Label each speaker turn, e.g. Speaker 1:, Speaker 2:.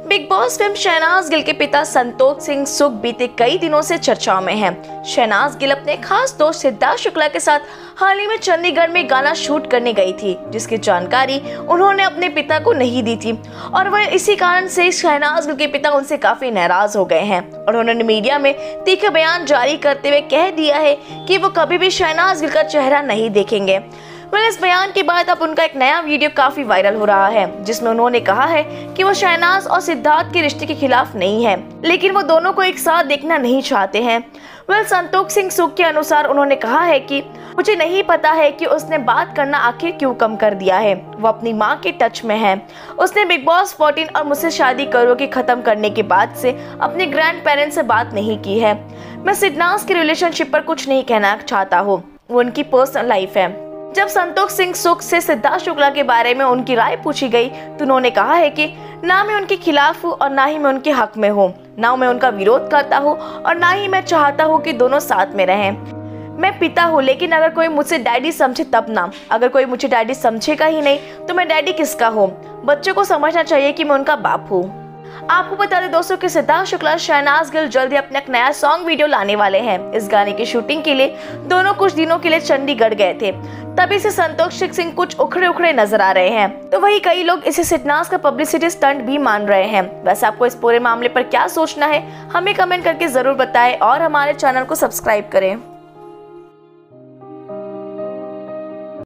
Speaker 1: Bigg Boss film Shehnaaz Gill के पिता संतोष सिंह सुख बीते कई दिनों से चर्चाओं में हैं। शहनाज गिल अपने खास दोस्त सिद्धार्थ शुक्ला के साथ हाल ही में चंडीगढ़ में गाना शूट करने गई थी, जिसकी जानकारी उन्होंने अपने पिता को नहीं दी थी। और वह इसी कारण से शहनाज गिल के पिता उनसे काफ़ी नाराज़ हो गए हैं। और उन्होंने मीडिया में तीखे बयान जारी करते हुए कह दिया है कि वो कभी भी शहनाज गिल का चेहरा नहीं देखेंगे। वह इस बयान के बाद अब उनका एक नया वीडियो काफ़ी वायरल हो रहा है, जिसमें उन्होंने कहा है कि वो शहनाज और सिद्धार्थ के रिश्ते के खिलाफ नहीं है, लेकिन वो दोनों को एक साथ देखना नहीं चाहते हैं। वेल संतोष सिंह सुख के अनुसार उन्होंने कहा है कि मुझे नहीं पता है कि उसने बात करना आखिर क्यों कम कर दिया है, वो अपनी माँ के टच में है। उसने बिग बॉस 14 और मुझसे शादी करोगे खत्म करने के बाद से अपने ग्रैंड पेरेंट्स से बात नहीं की है। मैं सिद्धनाथ के रिलेशनशिप पर कुछ नहीं कहना चाहता हूँ, वो उनकी पर्सनल लाइफ है। जब संतोष सिंह सुख से सिद्धार्थ शुक्ला के बारे में उनकी राय पूछी गई तो उन्होंने कहा है कि ना मैं उनके खिलाफ हूँ और ना ही मैं उनके हक में हूँ। ना मैं उनका विरोध करता हूँ और ना ही मैं चाहता हूँ कि दोनों साथ में रहें। मैं पिता हूँ, लेकिन अगर कोई मुझसे डैडी समझे तब ना। अगर कोई मुझे डैडी समझेगा ही नहीं तो मैं डैडी किसका हूँ? बच्चों को समझना चाहिए कि मैं उनका बाप हूँ। आपको बता दें दोस्तों कि सिद्धार्थ शुक्ला, शहनाज गिल जल्दी अपने एक नया सॉन्ग वीडियो लाने वाले हैं। इस गाने की शूटिंग के लिए दोनों कुछ दिनों के लिए चंडीगढ़ गए थे। तभी से संतोष सिंह कुछ उखड़े उखड़े नज़र आ रहे हैं। तो वही कई लोग इसे सिटनास का पब्लिसिटी स्टंट भी मान रहे हैं। वैसे आपको इस पूरे मामले पर क्या सोचना है, हमें कमेंट करके ज़रूर बताएँ और हमारे चैनल को सब्सक्राइब करें।